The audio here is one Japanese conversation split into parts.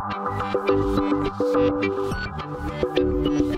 Thank you.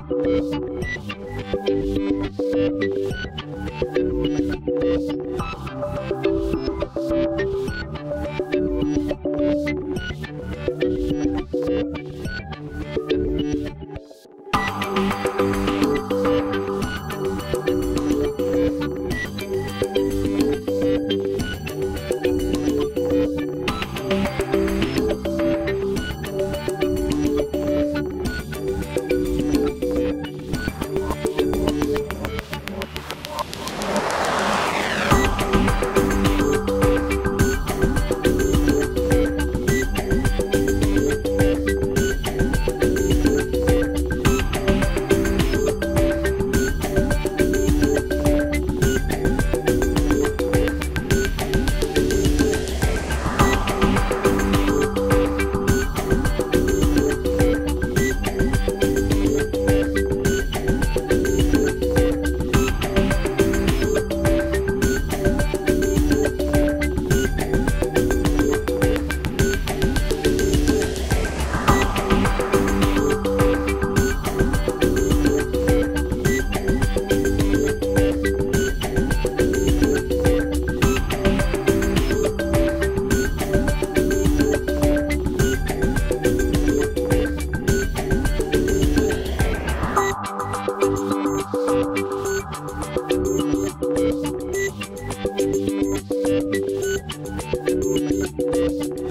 you